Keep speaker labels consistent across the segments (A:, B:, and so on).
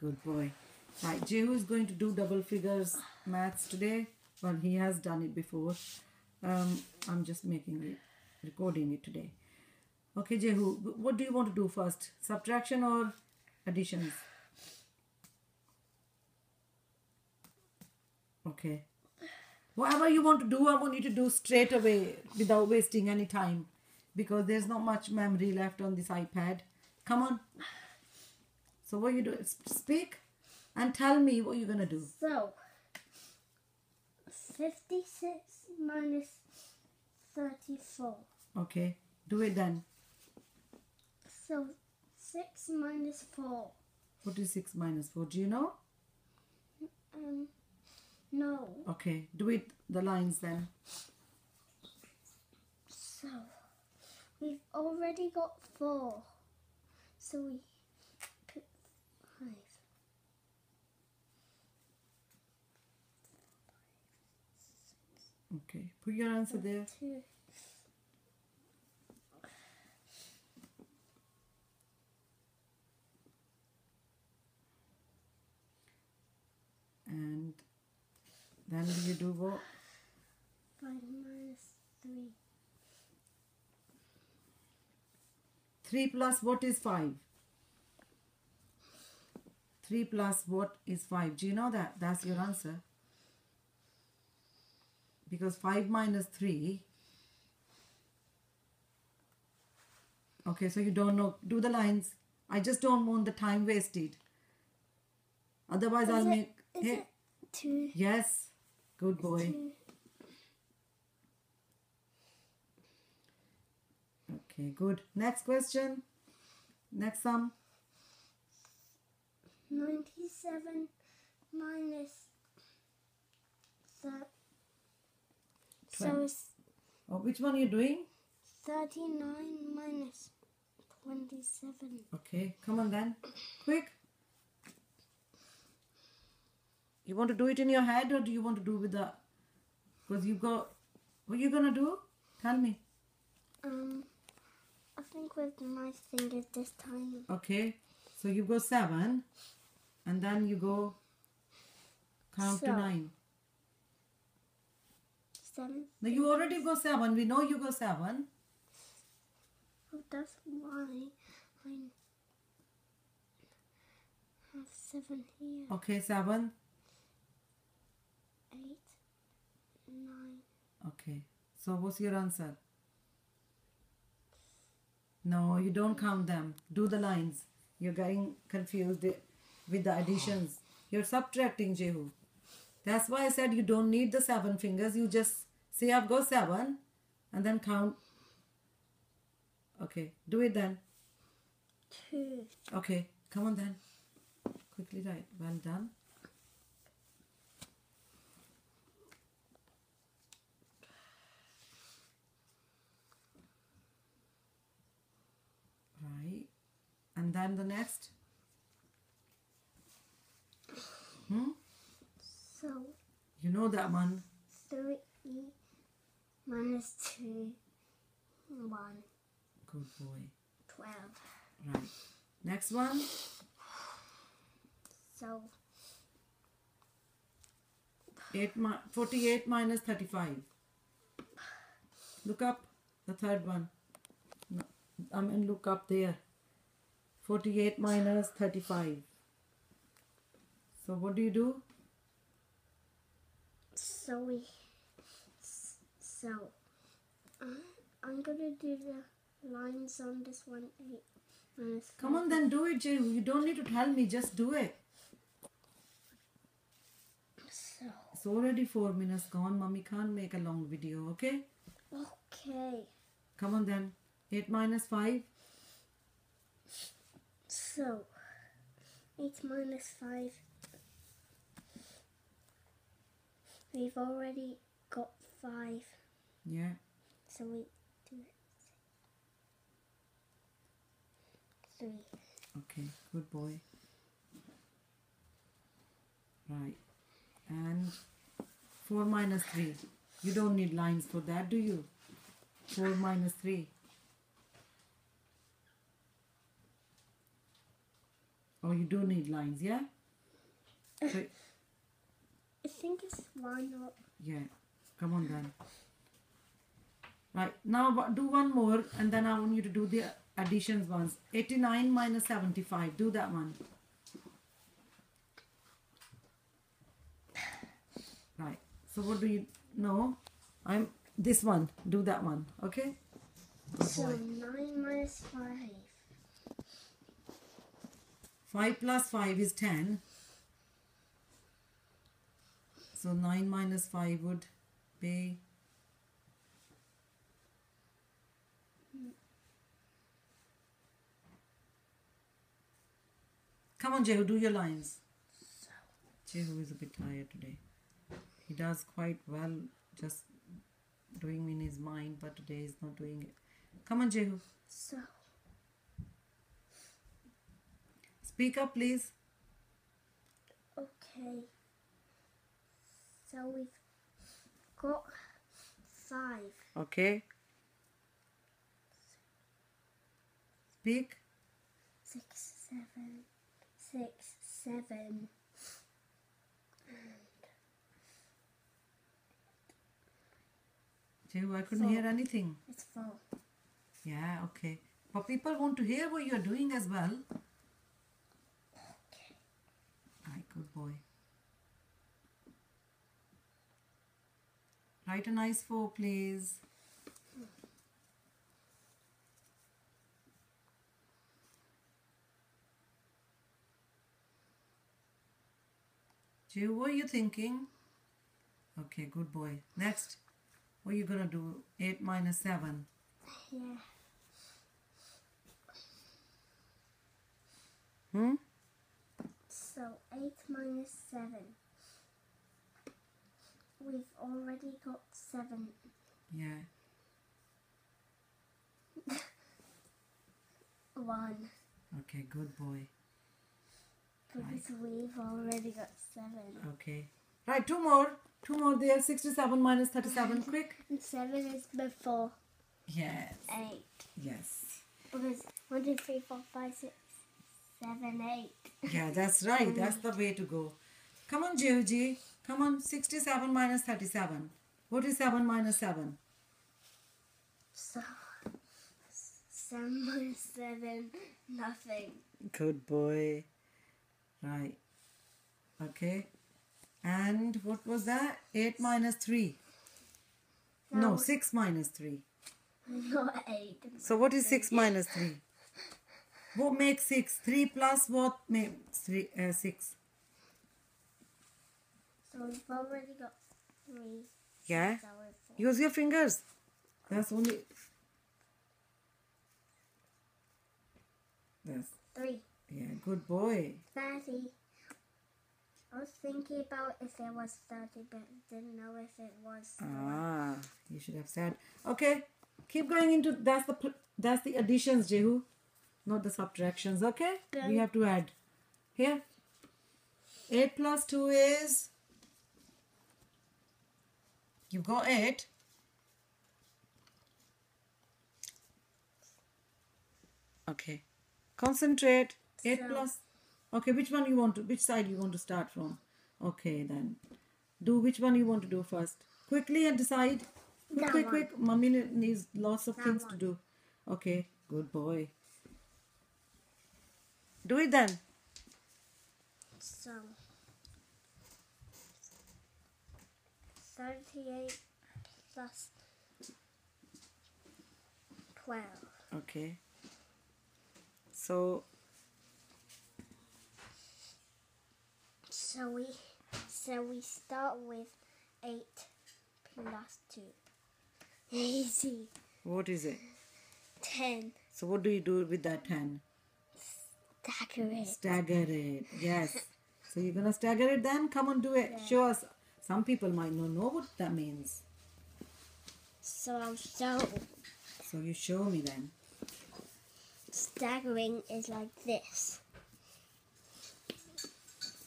A: Good boy. Right, Jehu is going to do double figures maths today. Well, he has done it before. Um, I'm just making it, recording it today. Okay, Jehu, what do you want to do first? Subtraction or additions? Okay. Whatever you want to do, I want you to do straight away without wasting any time because there's not much memory left on this iPad. Come on. So, what you do? Speak and tell me what you're gonna do.
B: So, 56 minus 34.
A: Okay, do it then.
B: So, 6 minus 4.
A: What is 6 minus 4? Do you know?
B: Um, no.
A: Okay, do it the lines then.
B: So, we've already got 4. So, we put 5.
A: Okay, put your answer there.
B: 2.
A: And then you do what?
B: 5 minus 3.
A: 3 plus what is 5? 3 plus what is 5? Do you know that? That's your answer. Because 5 minus 3. Okay, so you don't know. Do the lines. I just don't want the time wasted. Otherwise, I'll
B: it-
A: make.
B: is
A: Hey,
B: it 2?
A: Yes. Good boy.
B: 2.
A: Okay, good. Next question. Next sum.
B: 97 So it's.
A: Oh, which one are you doing?
B: 39 minus 27.
A: Okay, come on then. Quick. You want to do it in your head or do you want to do with the. Because you go. What are you going to do? Tell me.
B: Um, I think with my finger this time.
A: Okay, so you go 7 and then you go count
B: so.
A: to
B: 9
A: seven. No, you already go seven. We know you go seven.
B: Oh, that's why I have seven here.
A: Okay, seven.
B: Eight, nine.
A: Okay. So what's your answer? No, you don't count them. Do the lines. You're getting confused with the additions. You're subtracting, Jehu. That's why I said you don't need the seven fingers. You just say, I've got seven, and then count. Okay, do it then.
B: 2
A: Okay, come on then. Quickly write. Well done. Right. And then the next. Hmm?
B: so
A: You know that one.
B: 3 minus 2 1
A: Good boy.
B: 12
A: Right. Next one.
B: so
A: Eight mi- 48 minus 35. Look up the third one. No, I mean, look up there. 48 minus 35. So, what do you do?
B: So we, so I'm gonna do the lines on this one eight minus.
A: Come on, then do it, Jay. You don't need to tell me, just do it.
B: So
A: It's already four minutes gone. Mommy can't make a long video, okay?
B: okay,
A: Come on, then. 8 minus 5.
B: so eight minus five. We've already got five,
A: Yeah.
B: so we do three.
A: Okay, good boy. Right. And 4 minus 3. You don't need lines for that, do you? 4 minus 3. Oh, you do need lines, yeah? Uh, so,
B: I think it's one or
A: yeah. Come on then. Right. Now do one more and then I want you to do the additions ones. 89 minus 75. Do that one. Right. So what do you know? I'm this one. Do that one. Okay? Good
B: so
A: boy.
B: nine minus five.
A: 5 plus 5 is 10. So 9 minus 5 would be. Come on, Jehu, do your lines. Jehu is a bit tired today. He does quite well just doing in his mind, but today he's not doing it. Come on, Jehu.
B: So
A: Speak up, please.
B: okay. So we've got five.
A: Okay. Speak.
B: six, seven, six, seven.
A: Jehu, I couldn't
B: Four.
A: hear anything.
B: It's four.
A: Yeah, okay. But people want to hear what you're doing as well. Okay. Right, good boy. Write a nice four, please. Jehu, what are you thinking? Okay, good boy. Next, what are you gonna do? 8 minus 7.
B: Yeah.
A: Hmm?
B: So eight minus seven. We've already got seven.
A: Yeah.
B: One.
A: Okay, good boy.
B: Because we've already got seven.
A: Okay. Right, two more. Two more there. 67 minus 37. Quick.
B: And seven is before
A: Yes.
B: eight.
A: Yes.
B: Because one, two, three, four, five, six, seven, eight.
A: Yeah, that's right. That's the way to go. Come on, Georgie. Come on. 67 minus 37. What is 7 minus 7?
B: So seven minus seven, nothing.
A: Good boy. Right. Okay. And what was that? 8 minus 3. No,
B: No.
A: 6 minus 3.
B: Not eight.
A: So what is 6 minus 3? What makes 6? 3 plus what makes three, uh, 6?
B: So we've already got three.
A: Yeah?
B: So.
A: Use your fingers. That's only... That's,
B: Three.
A: Yeah, good boy.
B: Thirty. I was thinking about if it was thirty, but didn't know if it was.
A: Ah, you should have said. Okay, keep going into, that's the, that's the additions, Jehu. Not the subtractions, okay? We have to add. Here. 8 plus 2 is... You've got 8. Okay. Concentrate. 8
B: So-
A: plus... Okay, which one you want to... Which side you want to start from? Okay, then. Do which one you want to do first. Quickly and decide. Quick,
B: That
A: quick,
B: one.
A: quick. Mummy needs lots of
B: That
A: things to do. Okay, good boy. Do it then.
B: So. Thirty-eight plus twelve.
A: Okay. So,
B: So we, so we start with eight plus two. Easy.
A: what is it?
B: Ten.
A: So, what do you do with that 10?
B: Stagger it.
A: Stagger it. Yes. So, you're going to stagger it then? Come on, do it. Show us. Some people might not know what that means.
B: So I'll show.
A: So, you show me then.
B: Staggering is like this.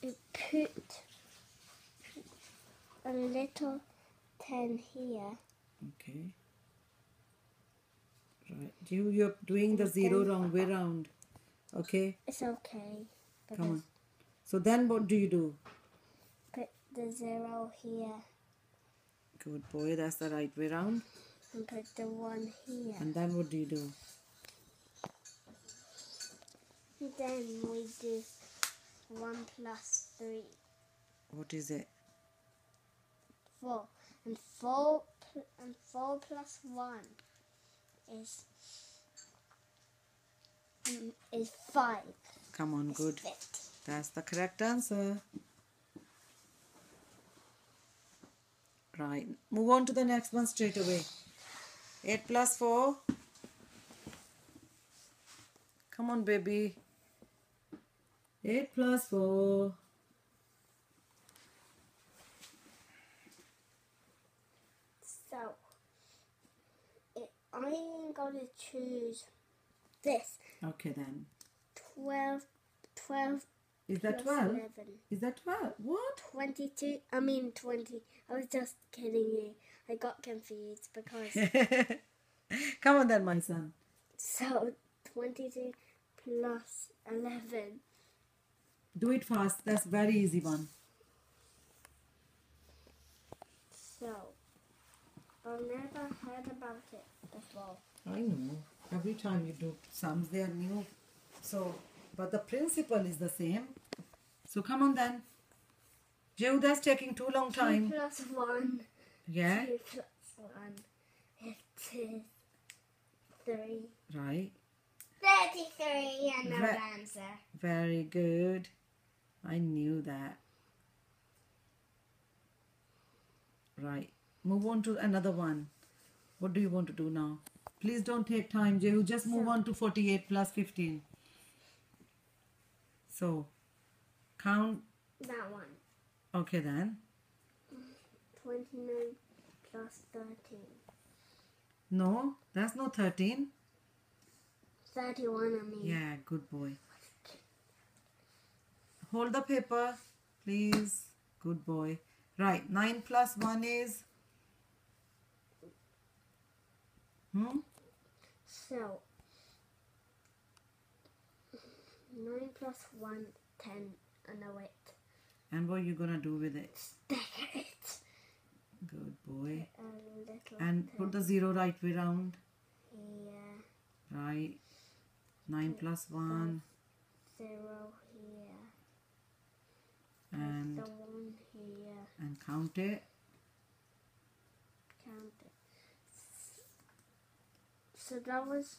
B: Put a little ten here.
A: Okay. Right. You, you're doing the zero wrong way round. Okay.
B: It's okay.
A: Come on. So then what do you do?
B: put the zero here
A: Good boy, that's the right way round.
B: and put the one here.
A: And then what do you do?
B: Then we do one plus three,
A: What is it?
B: four, and four pl- and four plus one is mm, is five.
A: Come on,
B: It's
A: good.
B: 50.
A: That's the correct answer. Right. Move on to the next one straight away. 8 plus 4. Come on, baby. 8 plus 4.
B: So it, I'm gonna choose this
A: Okay, then.
B: 12, 12
A: Is that
B: plus
A: 12?
B: 11.
A: Is that 12? What?
B: 22, I mean 20. I was just kidding you. I got confused because.
A: Come on, then, my son.
B: so 22 plus 11.
A: Do it fast. That's very easy one.
B: So I've never heard about it before.
A: I know. Every time you do sums, they are new. So, but the principle is the same. So come on then. Joe, that's taking too long time.
B: 2
A: time.
B: plus 1.
A: Yeah.
B: 2 plus 1. It is 3.
A: Right.
B: 33 and no
A: Ve-
B: answer.
A: Very good. I knew that. Right. Move on to another one. What do you want to do now? Please don't take time, Jehu. Just move on to 48 plus 15. So, count.
B: That one.
A: Okay then.
B: 29 plus 13.
A: No, that's not 13.
B: 31, I mean.
A: Yeah, good boy. Hold the paper, please. Good boy. Right, 9 plus 1 is. Hmm?
B: So, 9 plus 1, 10, and a wait.
A: And what are you gonna do with it?
B: Stack it.
A: Good boy. And put the 0 right way round.
B: here,
A: Right. 9 plus 1.
B: 0 here,
A: And,
B: the 1 here.
A: And count it.
B: Count it. So that was.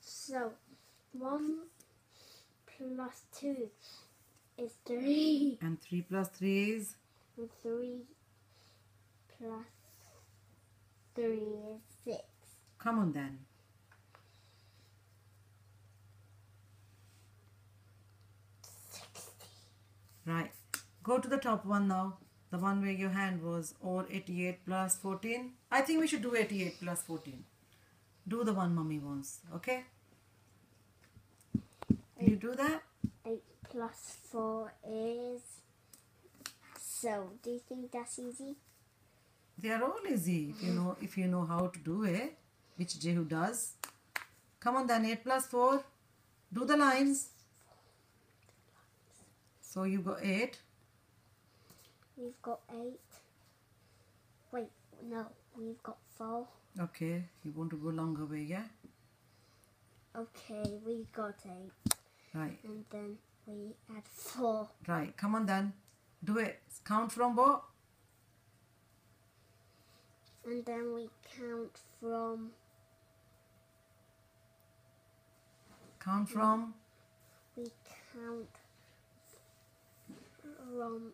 B: So, 1 plus 2 is 3.
A: And 3 plus 3 is.
B: And 3 plus 3 is 6.
A: Come on then. Right. Go to the top one now. The one where your hand was or 88 plus 14. I think we should do 88 plus 14. Do the one mommy wants. Okay? Will you do that?
B: 8 plus 4 is. So, do you think that's easy?
A: They are all easy if you know if you know how to do it, which Jehu does. Come on then, 8 plus 4. Do the lines. So you got 8.
B: We've got 8. Wait, no, we've got 4.
A: Okay, you want to go longer way, yeah?
B: Okay, we got 8.
A: Right,
B: And then we add 4.
A: right. Come on then. Do it. Count from what?
B: And then we count from.
A: Count from.
B: We count from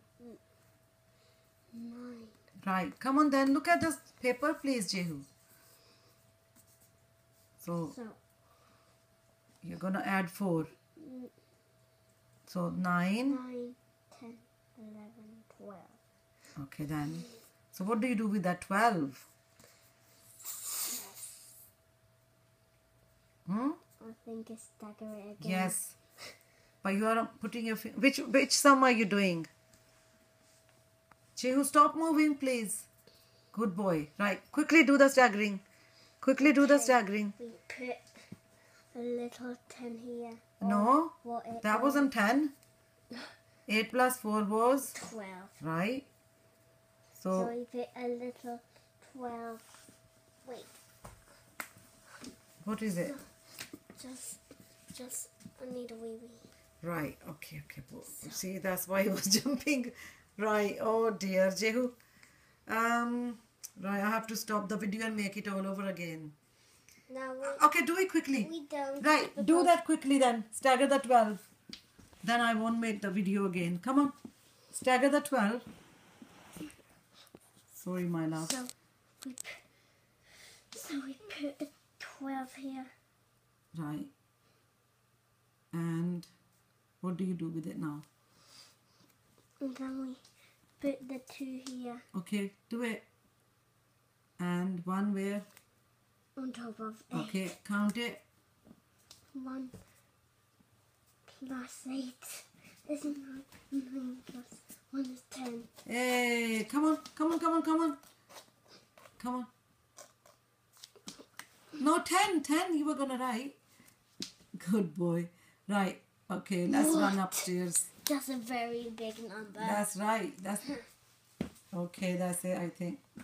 B: 9.
A: Right. Come on then. Look at this paper, please, Jehu. So
B: So,
A: you're gonna add 4.
B: Mm.
A: So 9.
B: 9, 10, 11, 12.
A: Okay then. So what do you do with that 12? Hmm?
B: I think it's stagger again.
A: Yes. But you are putting your which which sum are you doing? Jehu, stop moving, please. Good boy. Right. Quickly do the staggering. Quickly do the staggering.
B: We put a little 10 here.
A: No,
B: what
A: that
B: was.
A: wasn't 10. 8 plus 4 was,
B: 12.
A: right?
B: So
A: So,
B: we put a little 12. Wait,
A: what is it?
B: just, just, I need a wee wee.
A: Right, okay, okay. well, See, that's why he was jumping. Right, oh dear, Jehu. Um, right, I have to stop the video and make it all over again.
B: We,
A: Okay, do it quickly.
B: we don't.
A: Right, do that quickly then. Stagger the 12. Then I won't make the video again. Come on. Stagger the 12. Sorry, my love.
B: So we, put, so we put a 12 here.
A: Right. And what do you do with it now?
B: And then we put the 2 here
A: Okay, do it. And one where?
B: on top of it.
A: Okay, count it.
B: 1 plus 8 is 9. 9 plus 1 is 10.
A: Hey, come on, come on, come on, come on. Come on. No, 10, 10, you were gonna write. Good boy. Right, okay, let's run upstairs.
B: That's a very big number.
A: That's right. That's okay, that's it, I think.